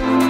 Bye.